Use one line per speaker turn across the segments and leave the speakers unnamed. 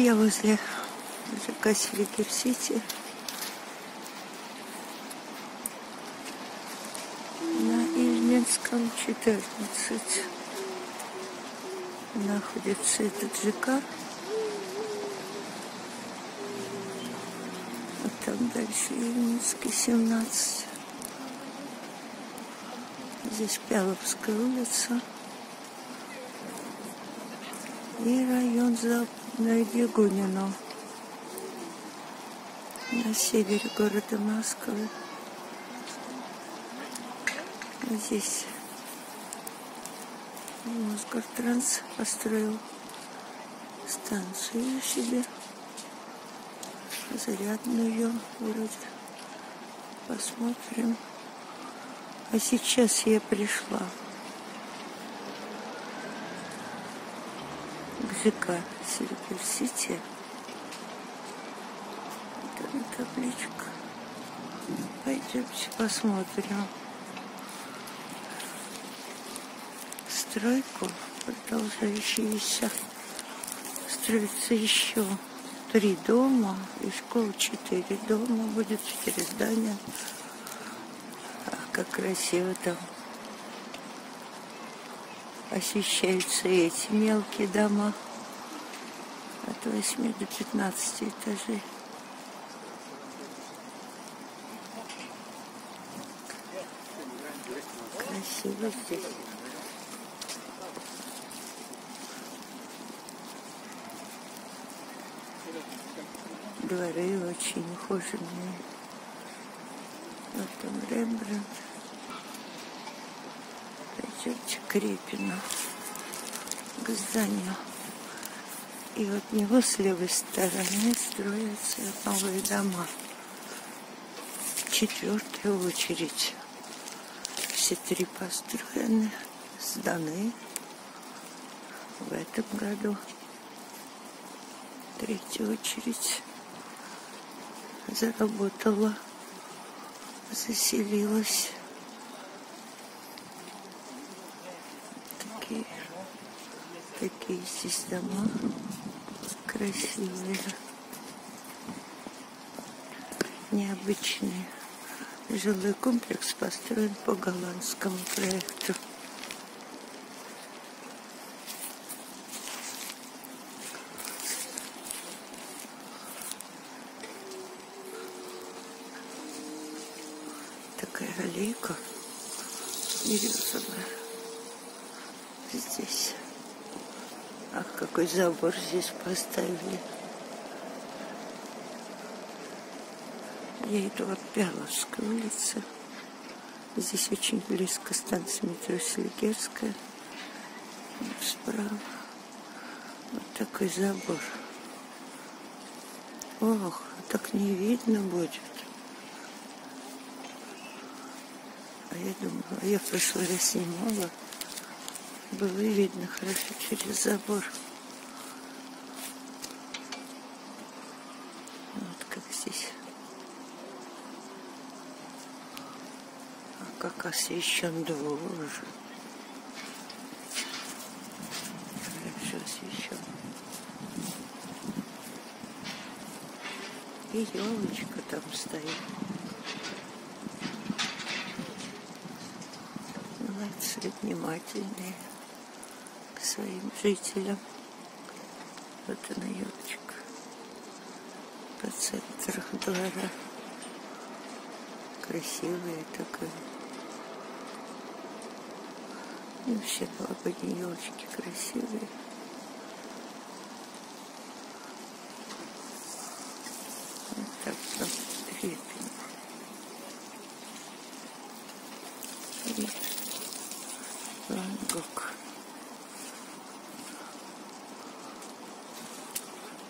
Я возле ЖК Силикер-Сити. На Ильинском 14 находится этот ЖК. А там дальше Ильинский 17. Здесь Пяловская улица. И район Западное Дегунино на севере города Москвы. Здесь Мосгортранс построил станцию себе, зарядную вроде. Посмотрим. А сейчас я пришла ЖК Силикер-Сити. Там табличка. Пойдемте посмотрим. Стройку, продолжающуюся. Строится еще три дома и школа четыре дома будет четыре здания как красиво там освещаются эти мелкие дома от 8 до 15 этажей. Красиво здесь. Дворы очень ухоженные. Вот там Рембрандт. Пойдемте к Репину, к зданию. И от него с левой стороны строятся новые дома. Четвертая очередь. Все три построены, сданы в этом году. Третья очередь заработала, заселилась. Такие, такие здесь дома красивые, необычные. Жилой комплекс построен по голландскому проекту. Такая аллейка березовая здесь. Ах, какой забор здесь поставили. Я иду от Пяловской улицы. Здесь очень близко станция метро Селигерская. Справа. Вот такой забор. Ох, так не видно будет. А я думала, а я в прошлый раз снимала. Было видно хорошо через забор. Вот как здесь. А как освещен двор. Хорошо освещен. И елочка там стоит. Молодцы, внимательные к своим жителям. Вот она елочка по центру двора. Красивая такая. И вообще новогодние елочки красивые. Вот так там Репин. И Ван Гог.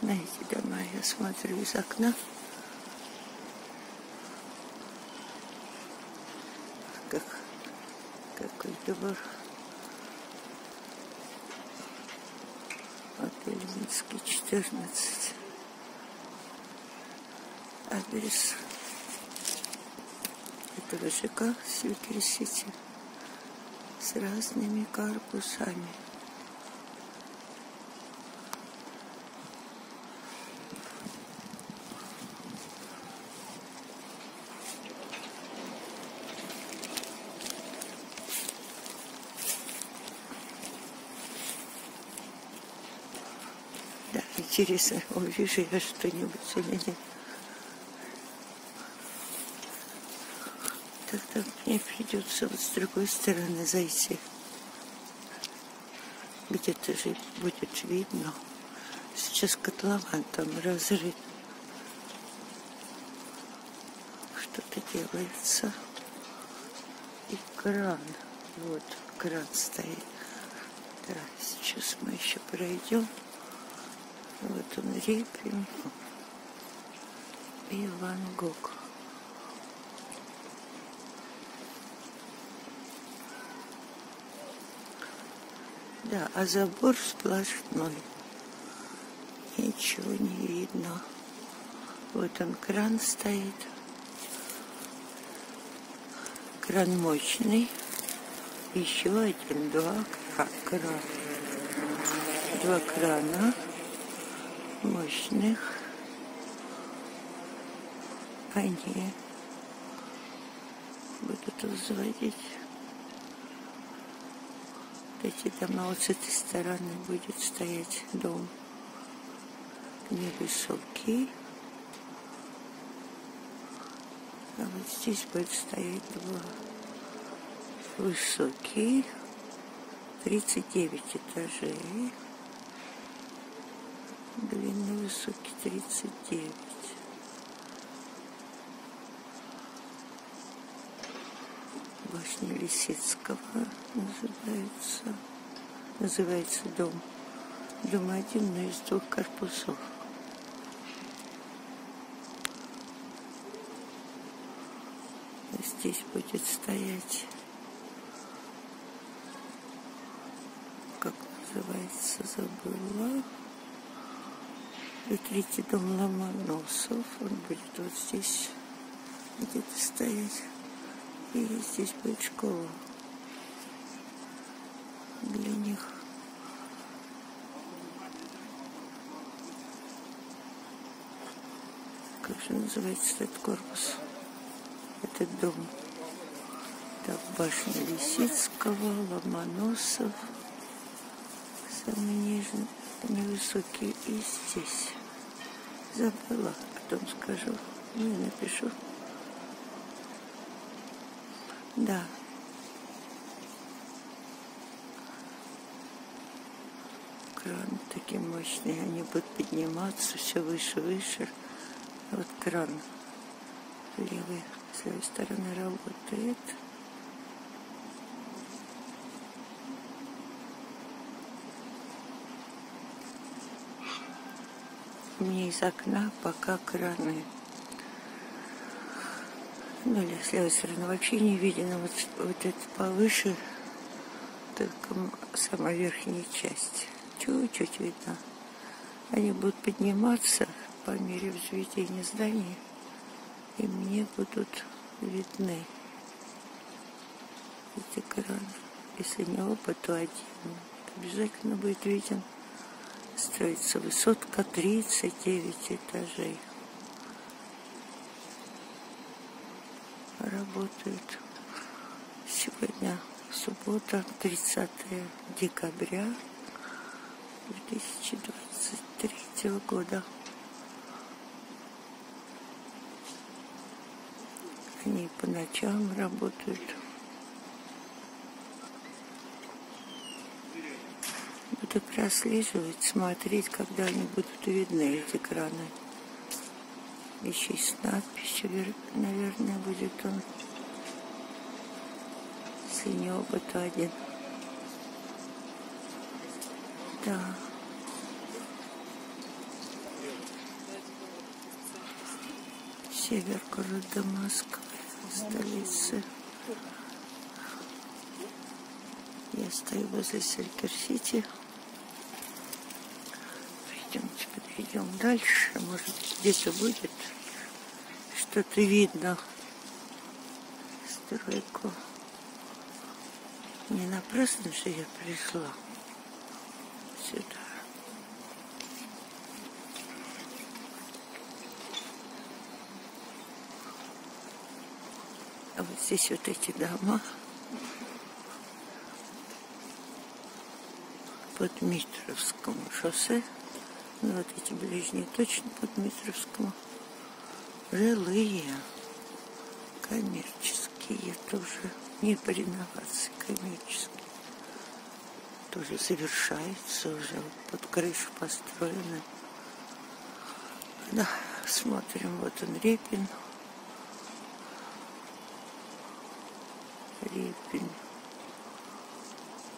На эти дома я смотрю из окна. Как, какой двор. Вот Ильинский, 14. Адрес этого ЖК Силикер-Сити с разными корпусами. Интересно, увижу я что-нибудь или нет. Тогда мне придется вот с другой стороны зайти. Где-то же будет видно. Сейчас котлован там разрыт. Что-то делается. И кран. Вот кран стоит. Да, сейчас мы еще пройдем. Вот он Репин и Ван Гог. Да, а забор сплошной. Ничего не видно. Вот он кран стоит. Кран мощный. Еще один, два крана. Два крана мощных. Они будут возводить эти дома. Вот с этой стороны будет стоять дом невысокий. А вот здесь будет стоять два высокие, 39 этажей. Высокий 39. Башня Лисицкого называется. Называется дом. Дом один, но из двух корпусов. Здесь будет стоять, как называется, забыла. Третий дом Ломоносов. Он будет вот здесь где-то стоять. И здесь будет школа для них. Как же называется этот корпус? Этот дом. Так, башня Лисицкого, Ломоносов. Самый нижний, невысокий. И здесь. Забыла, потом скажу. И напишу. Да. Кран такие мощные, они будут подниматься все выше, выше. Вот кран левый с левой стороны работает. Мне из окна пока краны. Или с левой стороны вообще не видно. Вот, вот это повыше, только самая верхняя часть. Чуть-чуть видно. Они будут подниматься по мере взведения здания, и мне будут видны эти краны. Если не оба, то один. Обязательно будет виден строится высотка 39 этажей. Работают сегодня суббота, 30 декабря 2023 года. Они по ночам работают. Буду прослеживать, смотреть, когда они будут видны, эти краны. Еще и с надписью, наверное, будет он. Если не оба, то один. Да. Север города Москвы, столицы. Я стою возле Селькер-Сити. Пойдемте подойдем дальше. Может, где-то будет что-то видно. Стройку. Не напрасно же я пришла сюда. А вот здесь вот эти дома. Под Митровском шоссе Ну, вот эти ближние точно по Дмитровскому. Жилые, коммерческие тоже, не по реновации, коммерческие. Тоже завершается уже, под крышу построено. Да, смотрим, вот он Репин. Репин.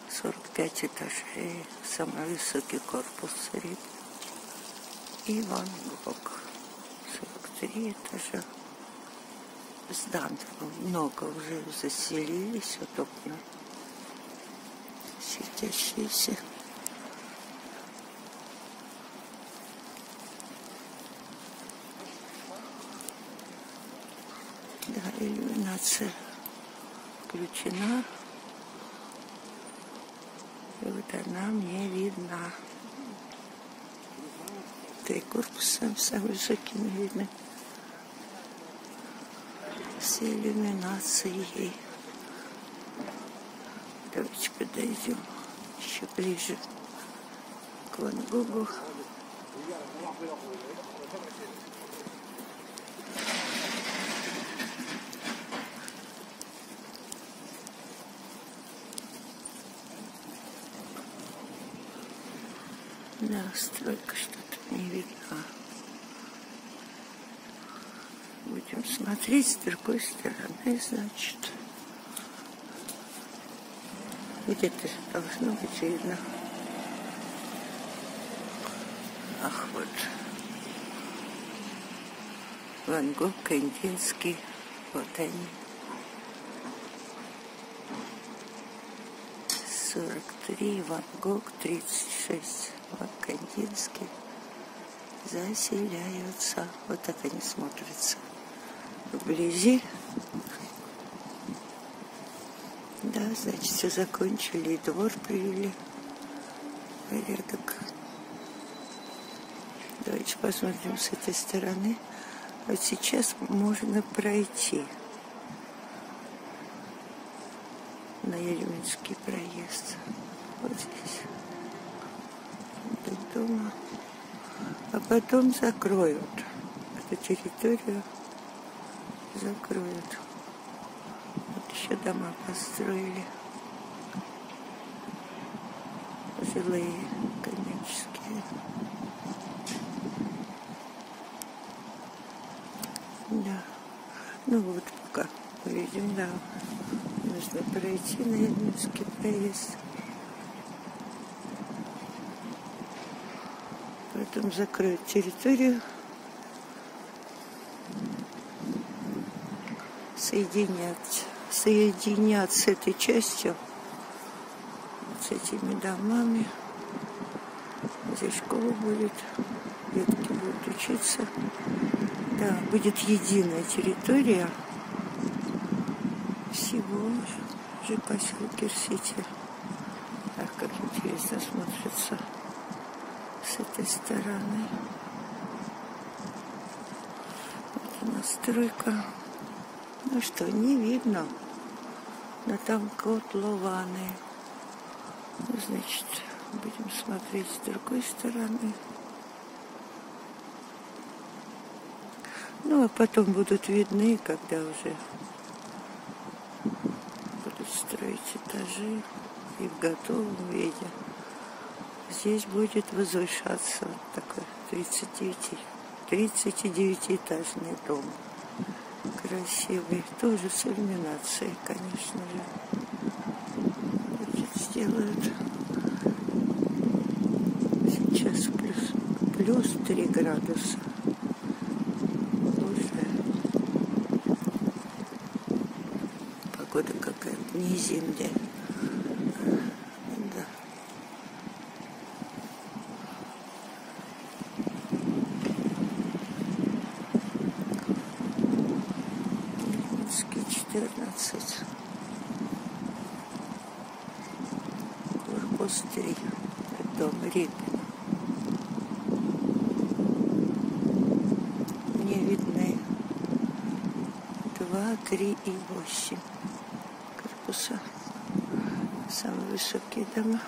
45 этажей, самый высокий корпус Репин. И Ван Гог. 43 этажа. Здан много уже заселились, вот окна светящиеся. Да, иллюминация включена. И вот она мне видна. Три корпуса самые высокими видны. С иллюминацией. Давайте подойдем еще ближе к Ван Гогу. Да, стройка что-то не видно. Смотреть с другой стороны, значит. Где-то должно быть видно. Ах, вот. Ван Гог, Кандинский. Вот они. 43, Ван Гог, 36. Ван Кандинский. Заселяются. Вот так они смотрятся. Вблизи да, значит, все закончили, и двор привели порядок. Давайте посмотрим с этой стороны. Вот сейчас можно пройти на Еременский проезд. Вот здесь. До дома. А потом закроют. Эту территорию закроют еще дома построили. Жилые, коммерческие. Да. Ну вот пока видим, да. Нужно пройти на Ядминский проезд. Потом закроют территорию. Соединять соединят с этой частью, вот с этими домами. Здесь школа будет, детки будут учиться. Да, будет единая территория всего же поселка Сити. Ах, как интересно смотрится с этой стороны. Вот настройка. Ну что, не видно. Но там котлованы. Ну, значит, будем смотреть с другой стороны. Ну, а потом будут видны, когда уже будут строить этажи и в готовом виде. Здесь будет возвышаться вот такой 39, 39-этажный дом красивый. Тоже с иллюминацией, конечно же. Значит, сделают. Сейчас плюс, плюс 3 градуса. Погода какая не зимняя. монастырь, дом Репина. Мне видны два, три и восемь корпуса. Самые высокие дома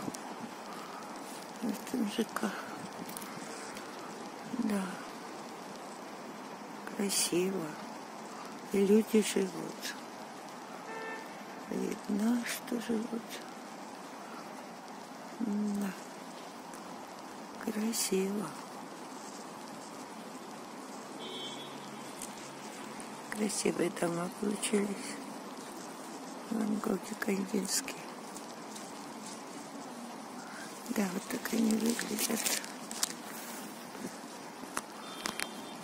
в этом ЖК. Да, красиво. И люди живут. Видно, что живут. Красиво. Красивые дома получились. Ван Гоги Кандинский. Да, вот так они выглядят.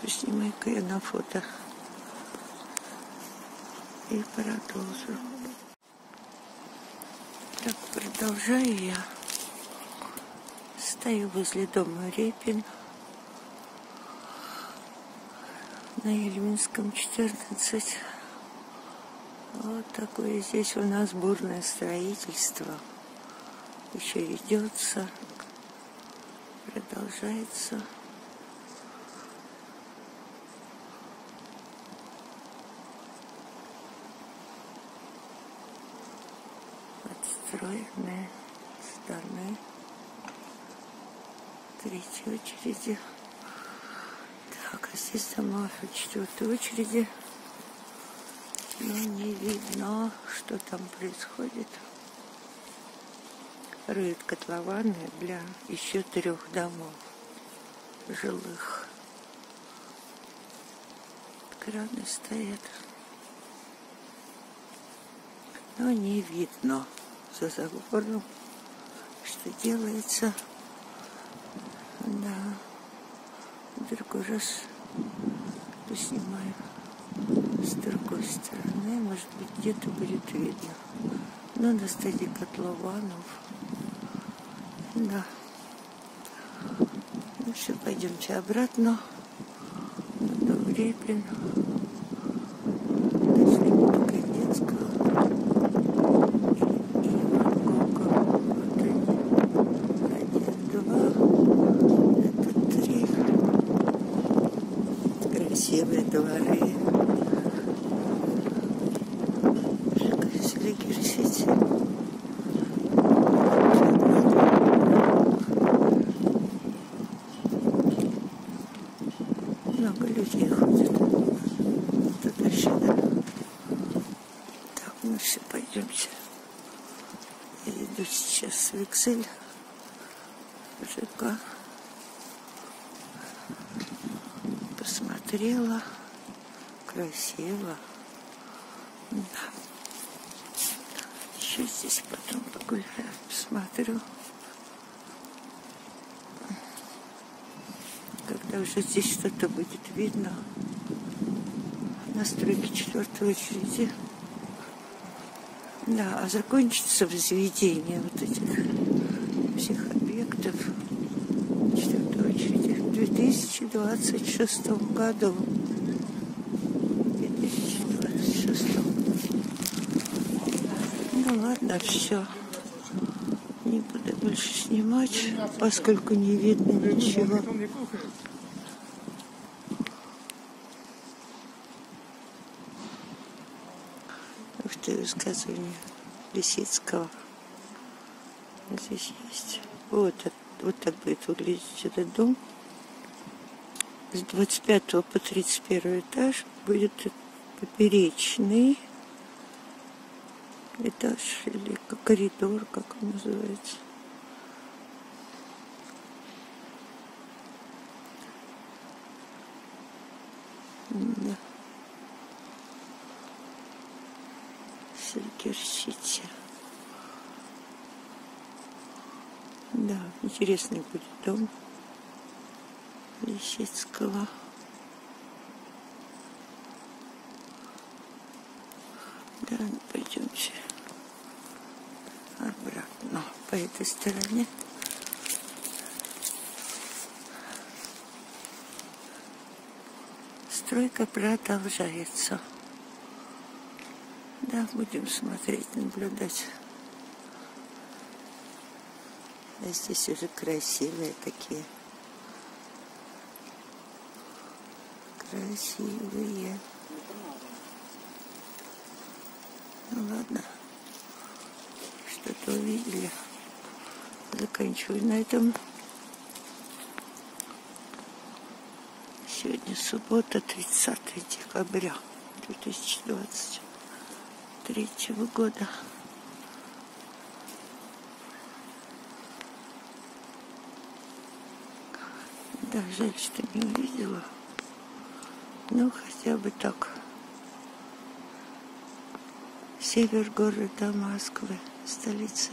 Поснимай-ка я на фото. И продолжу. Так, продолжаю я. Стою возле дома Репин. На Ельминском 14. Вот такое здесь у нас бурное строительство. Еще ведется, продолжается. Отстроенные стороны третьей очереди. Так, а здесь дома в четвертой очереди. Но не видно, что там происходит. Роют котлованы для еще трех домов жилых. Краны стоят. Но не видно за забором, что делается. Да. Другой раз поснимаю с другой стороны. Может быть, где-то будет видно. Но на стадии котлованов. Да. Ну все, пойдемте обратно. До Репин. Дошли до Кандинского. И Ван Вот они. Один, два. Это три. Красивые дворы. Селигер-Сити. Много людей ходит туда-сюда. Так, ну все, пойдемте. Я иду Виксель, ЖК. Посмотрела. Красиво. Да. Еще здесь потом погуляю, посмотрю. Когда уже здесь что-то будет видно. Настройки четвертой очереди. Да, а закончится возведение вот этих всех объектов четвертой очереди в 2026 году. 2026. Ну ладно, все. Не буду больше снимать, поскольку не видно ничего. Ух ты, высказывание Лисицкого. Здесь есть. Вот, вот так будет выглядеть этот дом. С 25 по 31 этаж будет поперечный этаж или коридор, как он называется. Да. Силикер-Сити. Да, интересный будет дом Лисицкого. Да, пойдемте обратно по этой стороне. Стройка продолжается. Да, будем смотреть, наблюдать. А здесь уже красивые такие. Красивые. Ну ладно. Что-то увидели. Заканчиваю на этом. Сегодня суббота, 30 декабря 2023 года. Да, жаль, что не увидела. Ну, хотя бы так. Север города Москвы, столицы.